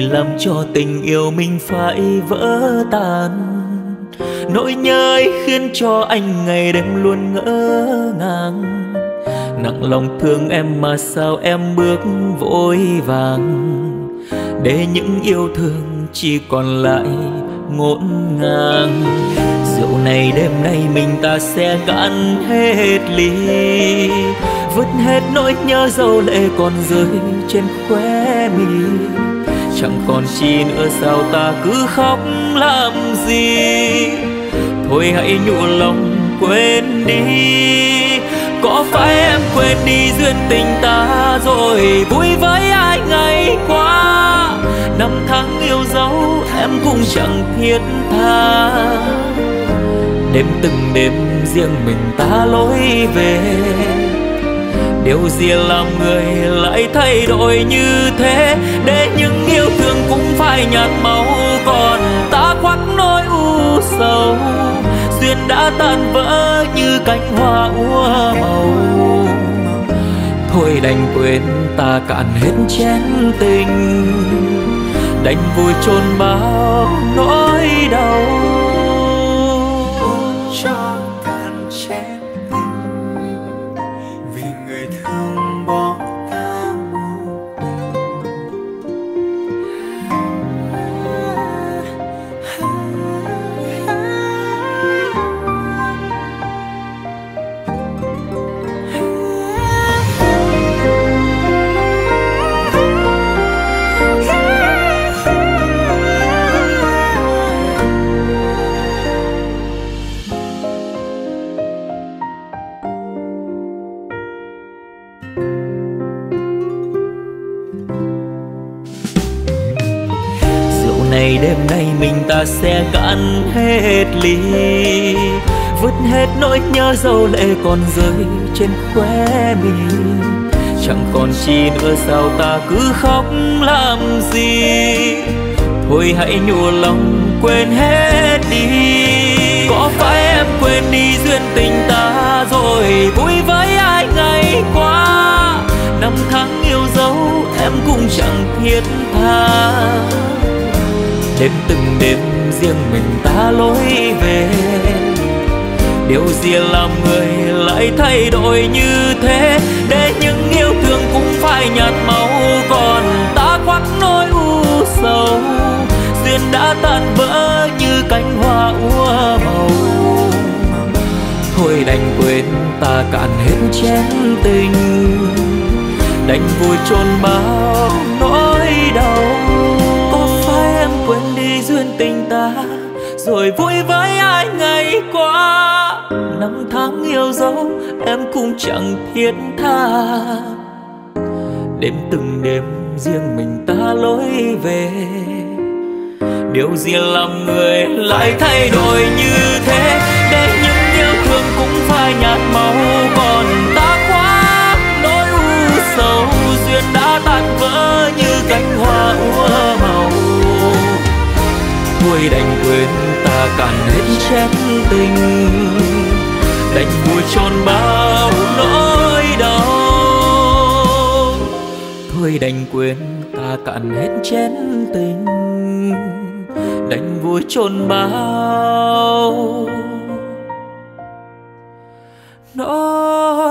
làm cho tình yêu mình phải vỡ tan. Nỗi nhớ ấy khiến cho anh ngày đêm luôn ngỡ ngàng. Nặng lòng thương em mà sao em bước vội vàng. Để những yêu thương chỉ còn lại ngổn ngang. Rượu này đêm nay mình ta sẽ cạn hết ly. Vứt hết nỗi nhớ dâu lệ còn rơi trên khóe mi chẳng còn chi nữa sao ta cứ khóc làm gì? Thôi hãy nhủ lòng quên đi. Có phải em quên đi duyên tình ta rồi vui với ai ngày qua? Năm tháng yêu dấu em cũng chẳng thiết tha. Đêm từng đêm riêng mình ta lối về điều gì làm người lại thay đổi như thế? Để những yêu thương cũng phải nhạt màu còn ta khoác nỗi u sầu. Duyên đã tan vỡ như cánh hoa úa màu. Thôi đành quên ta cạn hết chén tình. Đành vui chôn bao nỗi đau. Cho Ngày đêm nay mình ta sẽ cạn hết ly. Vứt hết nỗi nhớ dâu lệ còn rơi trên khóe mi chẳng còn chi nữa sao ta cứ khóc làm gì? Thôi hãy nhủ lòng quên hết đi. Có phải em quên đi duyên tình ta rồi vui với ai ngày qua? Năm tháng yêu dấu em cũng chẳng thiết tha đêm từng đêm riêng mình ta lối về. Điều gì làm người lại thay đổi như thế? Để những yêu thương cũng phải nhạt màu còn ta khoác nỗi u sầu. Duyên đã tan vỡ như cánh hoa úa màu. Thôi đành quên ta cạn hết chén tình. Đành vui chôn bao nỗi đau quên đi duyên tình ta, rồi vui với ai ngày qua. Năm tháng yêu dấu, em cũng chẳng thiết tha. Đêm từng đêm riêng mình ta lối về. Điều gì làm người lại thay đổi như thế? Để những yêu thương cũng phải nhạt màu. Thôi đành quên ta cạn hết chén tình. Đành vui tròn bao nỗi đau. Thôi đành quên ta cạn hết chén tình. Đành vui chôn bao nỗi